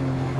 Yeah.